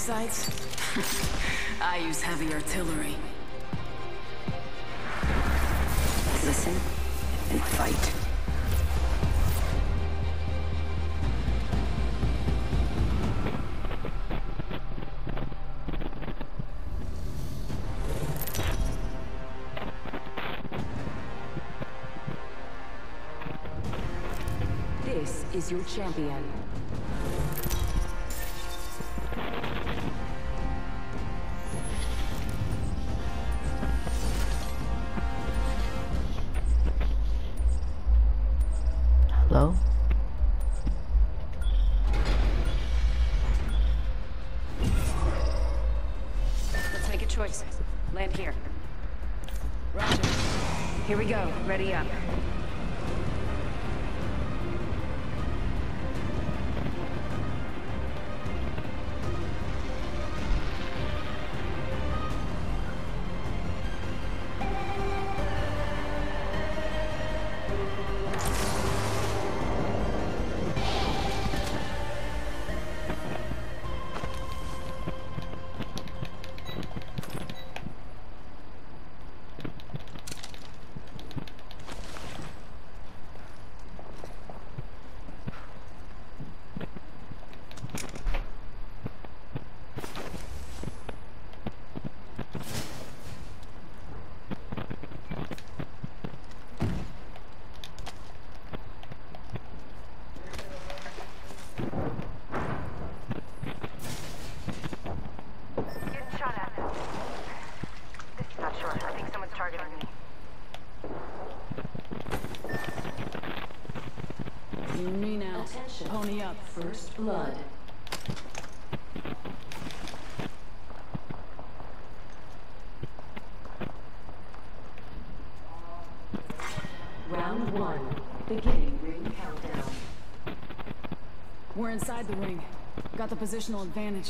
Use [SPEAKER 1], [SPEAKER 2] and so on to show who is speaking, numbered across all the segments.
[SPEAKER 1] sights? I use heavy artillery.
[SPEAKER 2] Listen and fight.
[SPEAKER 3] This is your champion. Go. Ready up. First blood. Round one. Beginning ring countdown.
[SPEAKER 1] We're inside the ring. Got the positional advantage.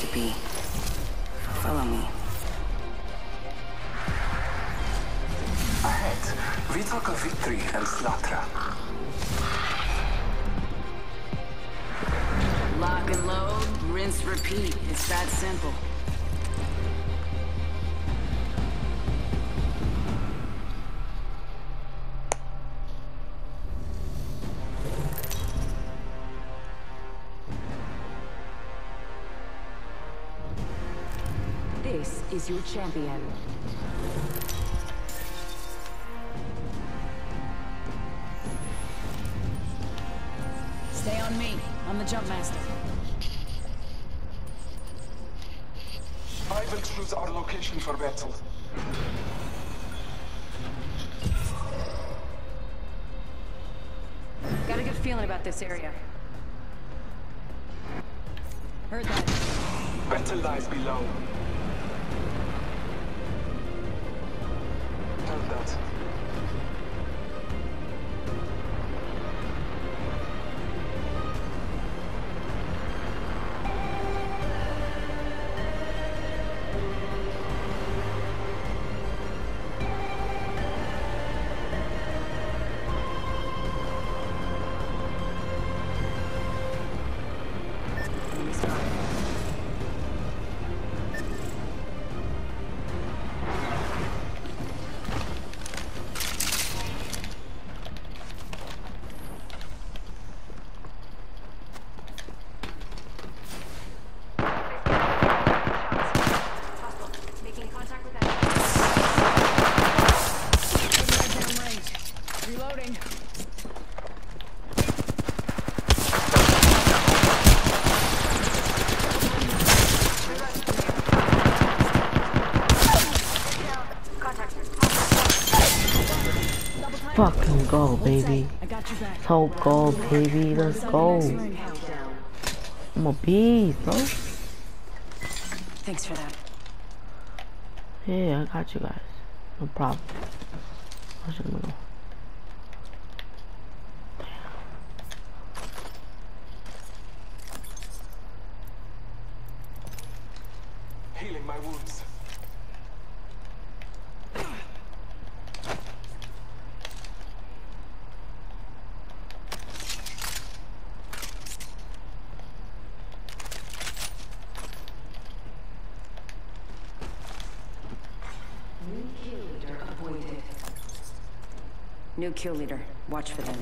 [SPEAKER 2] To be. Follow me.
[SPEAKER 4] Ahead, we talk of victory and slaughter.
[SPEAKER 1] Lock and load, rinse, repeat. It's that simple.
[SPEAKER 3] Is your champion.
[SPEAKER 1] Stay on me. I'm the jump master.
[SPEAKER 4] I will choose our location for battle.
[SPEAKER 3] Got a good feeling about this area.
[SPEAKER 1] Heard that.
[SPEAKER 4] Battle lies below. That.
[SPEAKER 2] Go, baby. So go, baby. Let's go. I'm a beast, bro.
[SPEAKER 3] Thanks for that.
[SPEAKER 2] Yeah, I got you guys. No problem.
[SPEAKER 3] New kill leader. Watch for them.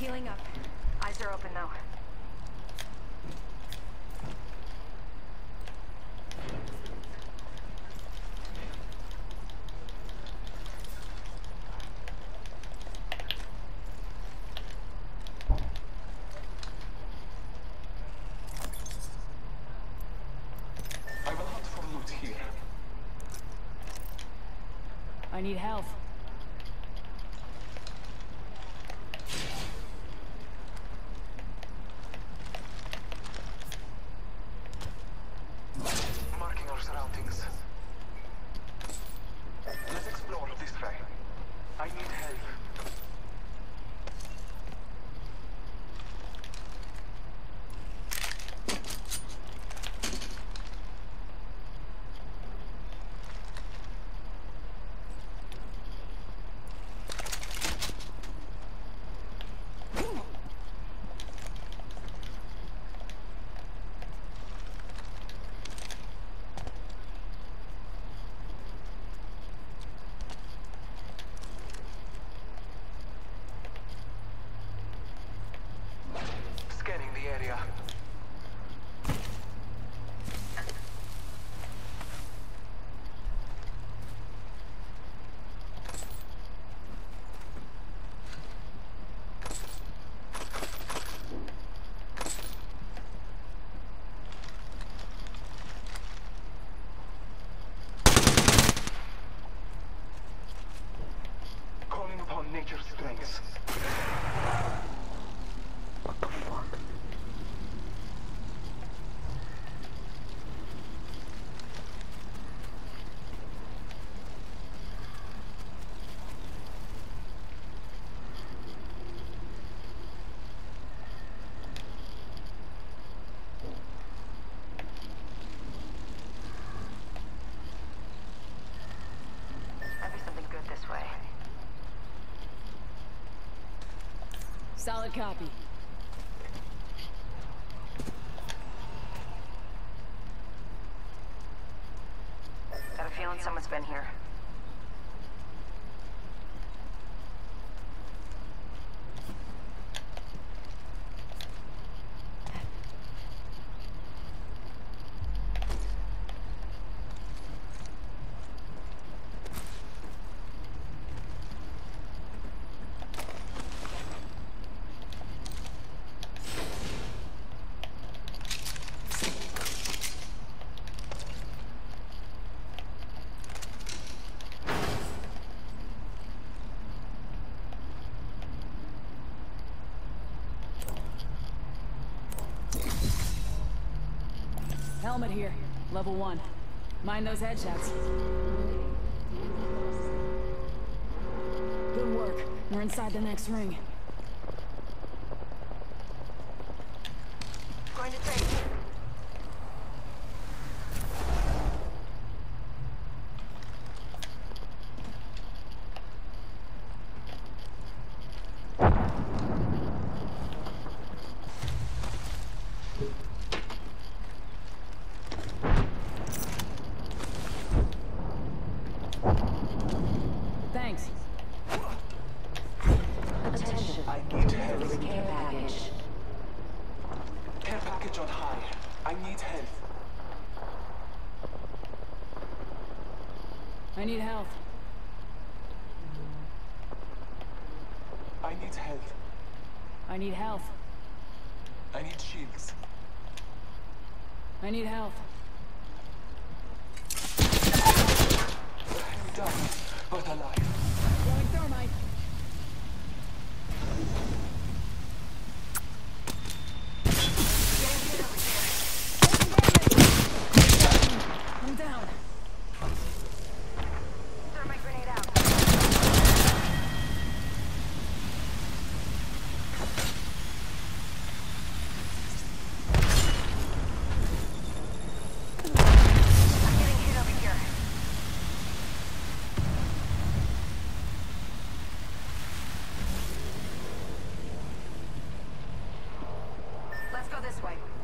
[SPEAKER 3] Healing up.
[SPEAKER 5] Eyes are open though.
[SPEAKER 4] I will hunt for loot here.
[SPEAKER 1] I need health.
[SPEAKER 4] Marking our surroundings. Let's explore this way. I need help.
[SPEAKER 1] Solid copy.
[SPEAKER 3] Got a feeling someone's been here.
[SPEAKER 1] Helmet here. Level one. Mind those headshots. Good work. We're inside the next ring.
[SPEAKER 3] Going to take.
[SPEAKER 1] Thanks.
[SPEAKER 4] I need help.
[SPEAKER 6] Care package.
[SPEAKER 4] Care package on high. I need help.
[SPEAKER 1] I need health.
[SPEAKER 4] I need help.
[SPEAKER 1] I need health.
[SPEAKER 4] I need shields.
[SPEAKER 1] I need health.
[SPEAKER 4] I'm down, but alive.
[SPEAKER 1] Throwing thermite. I'm down.
[SPEAKER 3] Thermite grenade out. I'm getting hit over here. Let's